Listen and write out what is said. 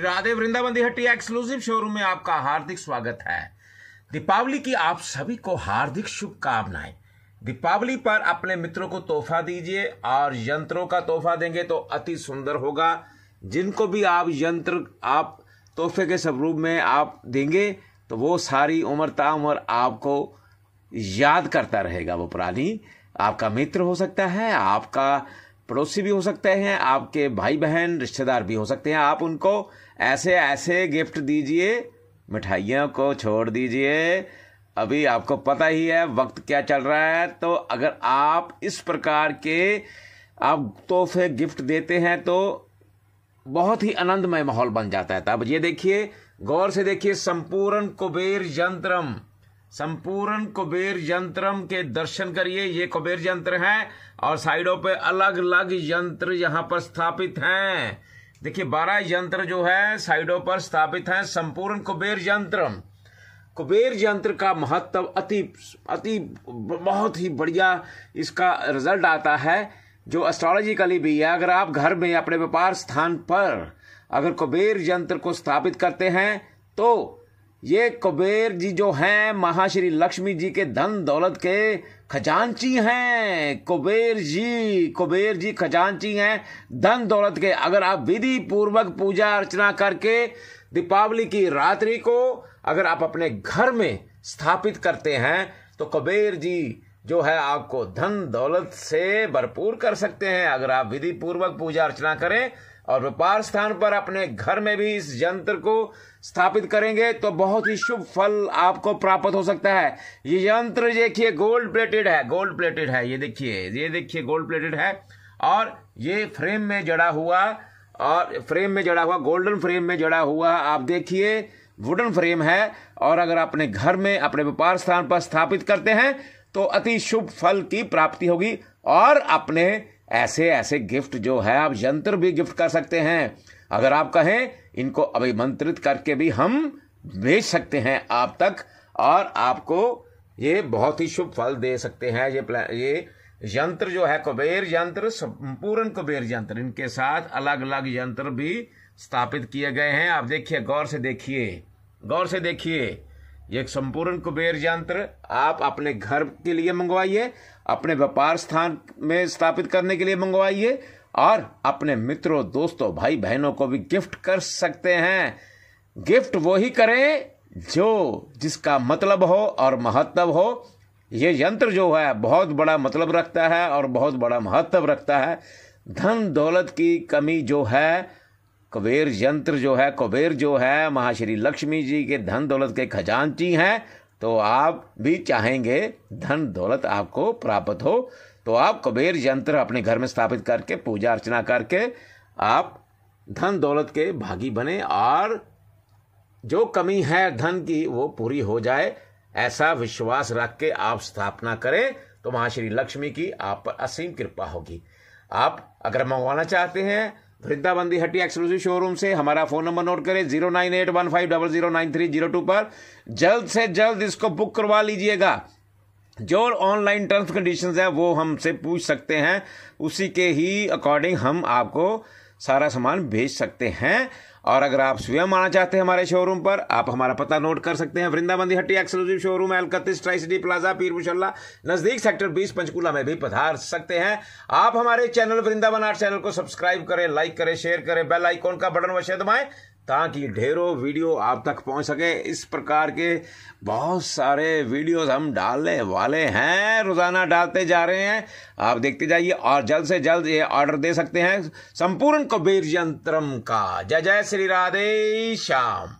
Radhe, Vrindavan Hatti exclusive showroom में आपका हार्दिक स्वागत है। दीपावली की आप सभी को हार्दिक शुभकामनाएँ। दीपावली पर अपने मित्रों को तोहफा दीजिए और यंत्रों का तोहफा देंगे तो अति सुंदर होगा। जिनको भी आप यंत्र, आप तोहफे के स्वरूप में आप देंगे तो वो सारी उम्र ताउम्र आपको याद करता रहेगा वो प्राणी आपका मित्र हो सकता है, आपका पड़ोसी भी हो सकते हैं, आपके भाई बहन रिश्तेदार भी हो सकते हैं। आप उनको ऐसे ऐसे गिफ्ट दीजिए, मिठाइयों को छोड़ दीजिए। अभी आपको पता ही है, वक्त क्या चल रहा है तो अगर आप इस प्रकार के आप तोहफे गिफ्ट देते हैं तो बहुत ही आनंदमय माहौल बन जाता है। तब ये देखिए, गौर से देखिए, संपूर्ण कुबेर यंत्रम। संपूर्ण कुबेर यंत्रम के दर्शन करिए, ये कुबेर यंत्र है, और साइडों पे अलग अलग यंत्र यहाँ पर स्थापित हैं। देखिए, बारह यंत्र जो है, साइडों पर स्थापित हैं, संपूर्ण कुबेर यंत्रम। कुबेर यंत्र का महत्व अति अति बहुत ही बढ़िया इसका रिज़ल्ट आता है, जो एस्ट्रोलॉजिकली भी है। अगर आप घर में अपने व्यापार स्थान पर अगर कुबेर यंत्र को स्थापित करते हैं तो ये कुबेर जी जो हैं, महाश्री लक्ष्मी जी के धन दौलत के खजांची हैं। कुबेर जी कुबेर जी खजांची हैं धन दौलत के। अगर आप विधि पूर्वक पूजा अर्चना करके दीपावली की रात्रि को अगर आप अपने घर में स्थापित करते हैं तो कुबेर जी जो है आपको धन दौलत से भरपूर कर सकते हैं। अगर आप विधि पूर्वक पूजा अर्चना करें और व्यापार स्थान पर अपने घर में भी इस यंत्र को स्थापित करेंगे तो बहुत ही शुभ फल आपको प्राप्त हो सकता है। ये यंत्र देखिए गोल्ड प्लेटेड है गोल्ड प्लेटेड है, ये देखिए ये देखिए गोल्ड प्लेटेड है और ये फ्रेम में जड़ा हुआ और फ्रेम में जड़ा हुआ गोल्डन फ्रेम में जड़ा हुआ, आप देखिए वुडन फ्रेम है और अगर अपने घर में, अपने व्यापार स्थान पर स्थापित करते हैं तो अति शुभ फल की प्राप्ति होगी और अपने ऐसे ऐसे गिफ्ट जो है, आप यंत्र भी गिफ्ट कर सकते हैं। अगर आप कहें, इनको अभिमंत्रित करके भी हम भेज सकते हैं आप तक, और आपको ये बहुत ही शुभ फल दे सकते हैं। ये ये यंत्र जो है, कुबेर यंत्र, संपूर्ण कुबेर यंत्र, इनके साथ अलग अलग यंत्र भी स्थापित किए गए हैं। आप देखिए, गौर से देखिए, गौर से देखिए। ये संपूर्ण कुबेर यंत्र आप अपने घर के लिए मंगवाइए, अपने व्यापार स्थान में स्थापित करने के लिए मंगवाइए, और अपने मित्रों, दोस्तों भाई बहनों को भी गिफ्ट कर सकते हैं। गिफ्ट वो ही करें जो जिसका मतलब हो और महत्व हो। ये यंत्र जो है, बहुत बड़ा मतलब रखता है और बहुत बड़ा महत्व रखता है। धन दौलत की कमी जो है कुबेर यंत्र जो है, कुबेर जो है, महाश्री लक्ष्मी जी के धन दौलत के खजांची हैं। तो आप भी चाहेंगे धन दौलत आपको प्राप्त हो तो आप कुबेर यंत्र अपने घर में स्थापित करके, पूजा अर्चना करके, आप धन दौलत के भागी बने और जो कमी है धन की, वो पूरी हो जाए। ऐसा विश्वास रख के आप स्थापना करें तो महाश्री लक्ष्मी की आप पर असीम कृपा होगी। आप अगर मंगवाना चाहते हैं वृंदाबंदी हट्टी एक्सक्लूसिव शोरूम से हमारा फ़ोन नंबर नोट करें zero nine eight one five double zero nine three zero two पर। जल्द से जल्द इसको बुक करवा लीजिएगा। जो ऑनलाइन टर्म्स कंडीशंस है, वो हमसे पूछ सकते हैं। उसी के ही अकॉर्डिंग हम आपको सारा सामान भेज सकते हैं। और अगर आप स्वयं आना चाहते हैं हमारे शोरूम पर, आप हमारा पता नोट कर सकते हैं वृंदावंदी Hatti exclusive showroom एलकत्तीस tri city plaza Peer Mushalla नज़दीक सेक्टर 20 पंचकूला में भी पधार सकते हैं। आप हमारे चैनल वृंदावन आर्ट चैनल को सब्सक्राइब करें लाइक करें शेयर करें बेल आइकॉन का बटन वशे दबाएँ। ताकि ढेरों वीडियो आप तक पहुँच सके। इस प्रकार के बहुत सारे वीडियोस हम डालने वाले हैं, रोज़ाना डालते जा रहे हैं। आप देखते जाइए और जल्द से जल्द ये ऑर्डर दे सकते हैं। संपूर्ण कबीर यंत्रम का। जय जय श्री राधे, श्याम।